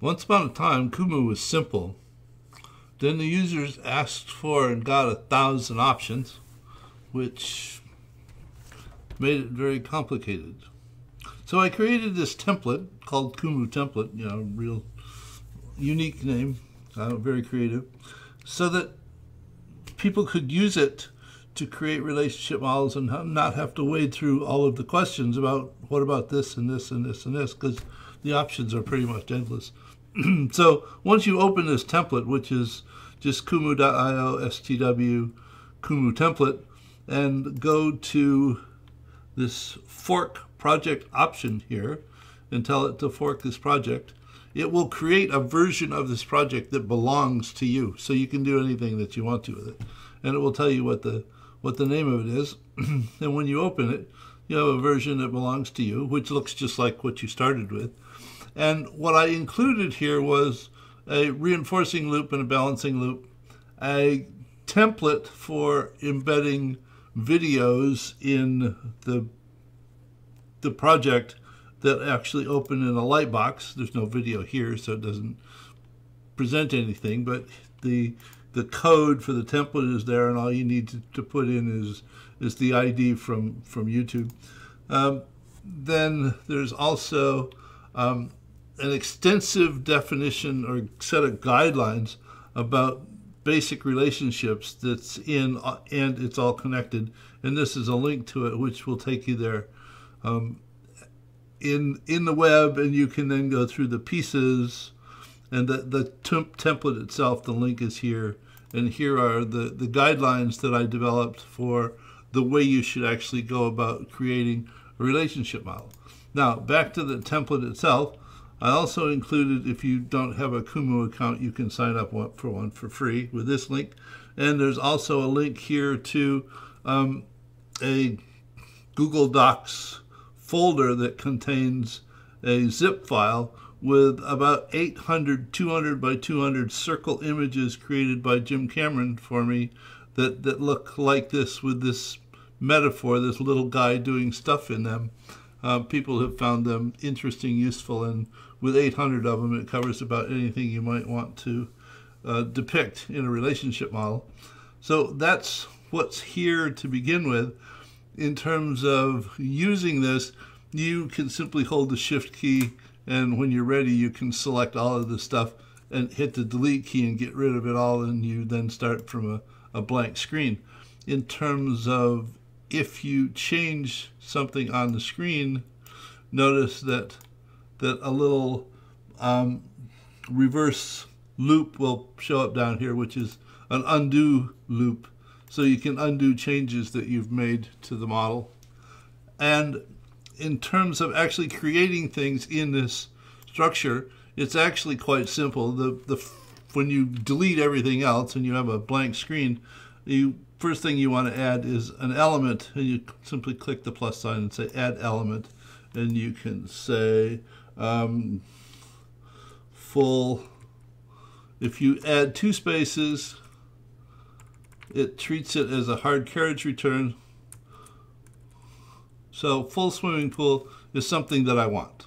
Once upon a time, Kumu was simple. Then the users asked for and got a thousand options, which made it very complicated. So I created this template called Kumu template, you know, real unique name, uh, very creative, so that people could use it to create relationship models and not have to wade through all of the questions about what about this and this and this and this, because the options are pretty much endless. so once you open this template, which is just kumu.io stw kumu template, and go to this fork project option here and tell it to fork this project, it will create a version of this project that belongs to you. So you can do anything that you want to with it. And it will tell you what the what the name of it is. and when you open it, you have a version that belongs to you, which looks just like what you started with. And what I included here was a reinforcing loop and a balancing loop, a template for embedding videos in the the project that actually open in a lightbox. There's no video here, so it doesn't present anything, but the the code for the template is there, and all you need to, to put in is is the ID from from YouTube. Um, then there's also um, an extensive definition or set of guidelines about basic relationships that's in and it's all connected. And this is a link to it which will take you there. Um, in in the web and you can then go through the pieces and the, the temp template itself the link is here. And here are the the guidelines that I developed for the way you should actually go about creating a relationship model. Now back to the template itself I also included, if you don't have a Kumu account, you can sign up for one for free with this link. And there's also a link here to um, a Google Docs folder that contains a zip file with about 800, 200 by 200 circle images created by Jim Cameron for me that, that look like this with this metaphor, this little guy doing stuff in them. Uh, people have found them interesting, useful, and with 800 of them, it covers about anything you might want to uh, depict in a relationship model. So that's what's here to begin with. In terms of using this, you can simply hold the shift key and when you're ready you can select all of the stuff and hit the delete key and get rid of it all and you then start from a, a blank screen. In terms of if you change something on the screen, notice that that a little um, reverse loop will show up down here, which is an undo loop. So you can undo changes that you've made to the model. And in terms of actually creating things in this structure, it's actually quite simple. The, the, when you delete everything else and you have a blank screen, you first thing you want to add is an element, and you simply click the plus sign and say add element, and you can say um, full. If you add two spaces, it treats it as a hard carriage return. So full swimming pool is something that I want.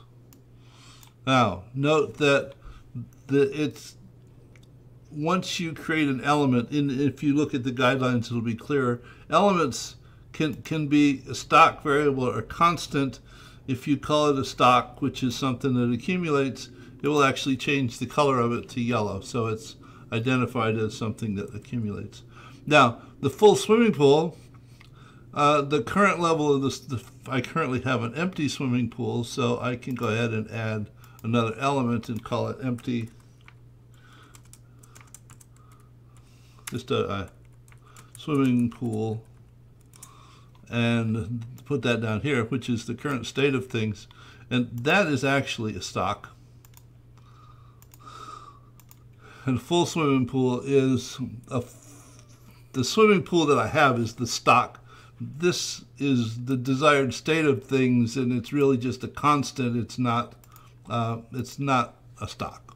Now, note that the, it's once you create an element, in, if you look at the guidelines, it'll be clearer. Elements can, can be a stock variable or constant if you call it a stock, which is something that accumulates, it will actually change the color of it to yellow. So it's identified as something that accumulates. Now, the full swimming pool, uh, the current level of this, the, I currently have an empty swimming pool, so I can go ahead and add another element and call it empty. Just a, a swimming pool and put that down here, which is the current state of things. And that is actually a stock. And full swimming pool is a, the swimming pool that I have is the stock. This is the desired state of things, and it's really just a constant. It's not, uh, it's not a stock.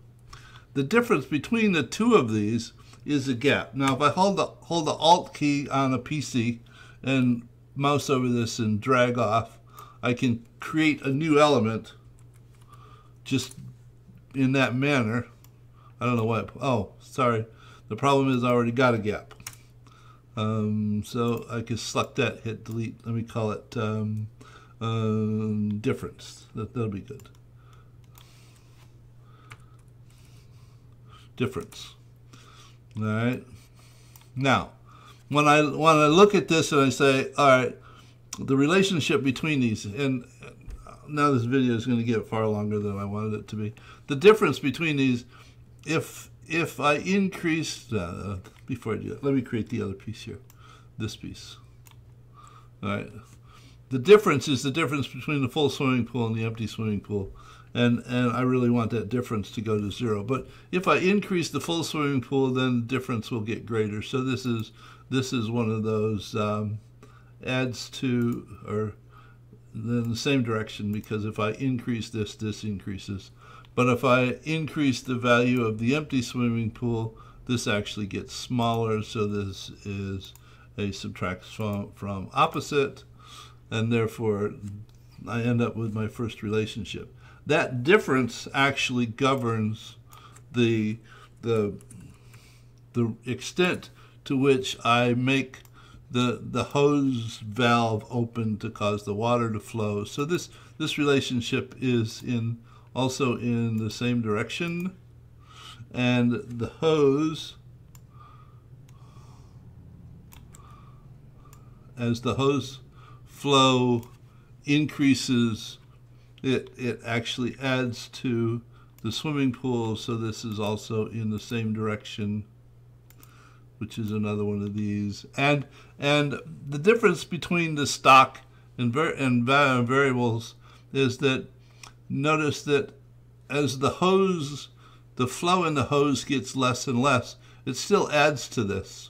The difference between the two of these is a gap. Now, if I hold the hold the Alt key on a PC and mouse over this and drag off, I can create a new element just in that manner. I don't know why. Oh, sorry. The problem is I already got a gap. Um, so I can select that, hit delete. Let me call it um, um, difference. That, that'll be good. Difference. All right. Now, when I when I look at this and I say, all right, the relationship between these, and now this video is going to get far longer than I wanted it to be. The difference between these, if if I increase, uh, before I do that, let me create the other piece here, this piece. All right. The difference is the difference between the full swimming pool and the empty swimming pool. And, and I really want that difference to go to zero. But if I increase the full swimming pool, then the difference will get greater. So this is this is one of those um, adds to or in the same direction because if I increase this, this increases. But if I increase the value of the empty swimming pool, this actually gets smaller. So this is a subtract from, from opposite, and therefore I end up with my first relationship. That difference actually governs the the the extent to which I make the the hose valve open to cause the water to flow. So this this relationship is in also in the same direction, and the hose as the hose flow increases, it it actually adds to the swimming pool. So this is also in the same direction which is another one of these. And and the difference between the stock and, and variables is that notice that as the hose, the flow in the hose gets less and less, it still adds to this.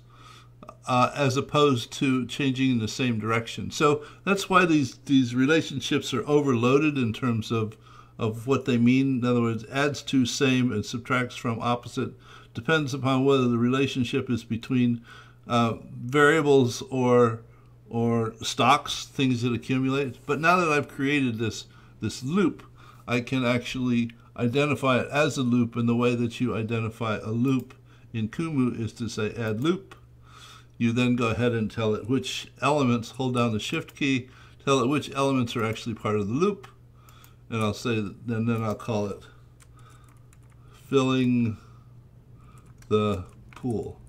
Uh, as opposed to changing in the same direction. So that's why these these relationships are overloaded in terms of of what they mean. In other words, adds to same and subtracts from opposite depends upon whether the relationship is between uh, variables or or stocks, things that accumulate. But now that I've created this this loop, I can actually identify it as a loop. And the way that you identify a loop in Kumu is to say add loop. You then go ahead and tell it which elements, hold down the shift key, tell it which elements are actually part of the loop. And I'll say, and then I'll call it filling the pool.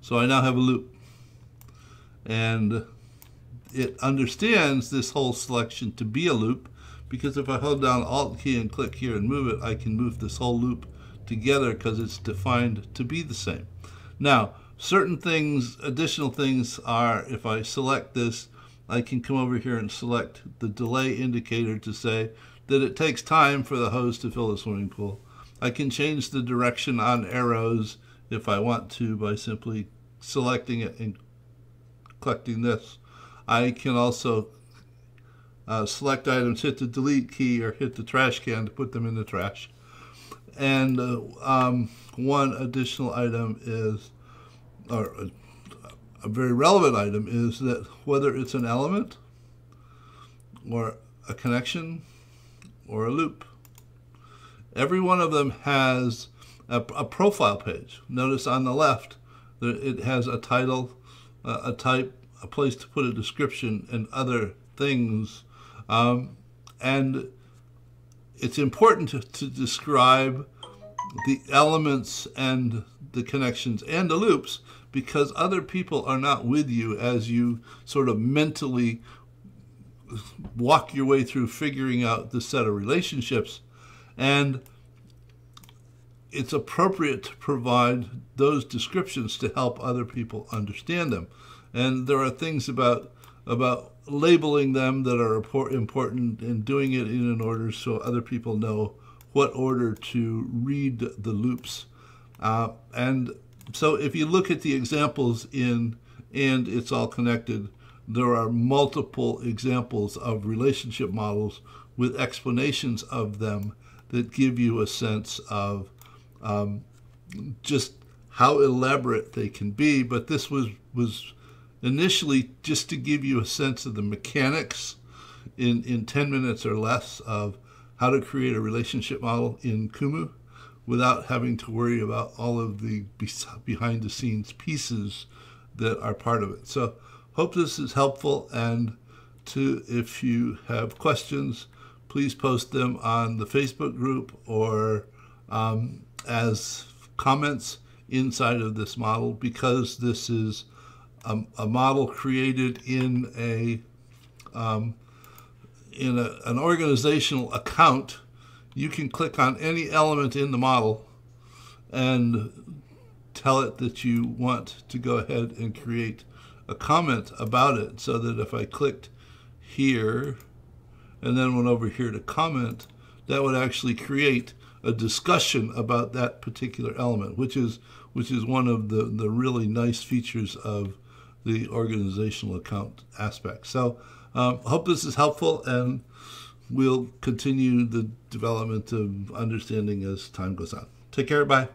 So I now have a loop. And it understands this whole selection to be a loop because if I hold down Alt key and click here and move it, I can move this whole loop together because it's defined to be the same. Now, certain things, additional things are, if I select this, I can come over here and select the delay indicator to say that it takes time for the hose to fill the swimming pool. I can change the direction on arrows if I want to by simply selecting it and collecting this. I can also uh, select items, hit the delete key or hit the trash can to put them in the trash. And uh, um, one additional item is, or a, a very relevant item is that whether it's an element or a connection or a loop, Every one of them has a, a profile page. Notice on the left, it has a title, a type, a place to put a description, and other things. Um, and it's important to, to describe the elements and the connections and the loops because other people are not with you as you sort of mentally walk your way through figuring out the set of relationships and it's appropriate to provide those descriptions to help other people understand them. And there are things about about labeling them that are important and doing it in an order so other people know what order to read the loops. Uh, and so if you look at the examples in and it's all connected, there are multiple examples of relationship models with explanations of them that give you a sense of um, just how elaborate they can be. But this was was initially just to give you a sense of the mechanics in in 10 minutes or less of how to create a relationship model in Kumu without having to worry about all of the behind the scenes pieces that are part of it. So hope this is helpful and to if you have questions, please post them on the Facebook group or um, as comments inside of this model because this is a, a model created in a um, in a, an organizational account you can click on any element in the model and tell it that you want to go ahead and create a comment about it so that if I clicked here and then went over here to comment, that would actually create a discussion about that particular element, which is which is one of the, the really nice features of the organizational account aspect. So um, hope this is helpful and we'll continue the development of understanding as time goes on. Take care. Bye.